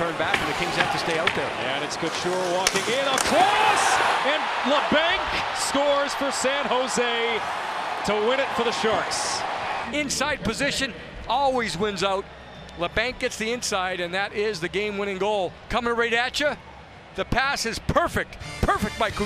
turn back, and the Kings have to stay out there. And it's Couture walking in across, and Labanc scores for San Jose to win it for the Sharks. Inside position always wins out. Labanc gets the inside, and that is the game-winning goal. Coming right at you. The pass is perfect. Perfect by Couture.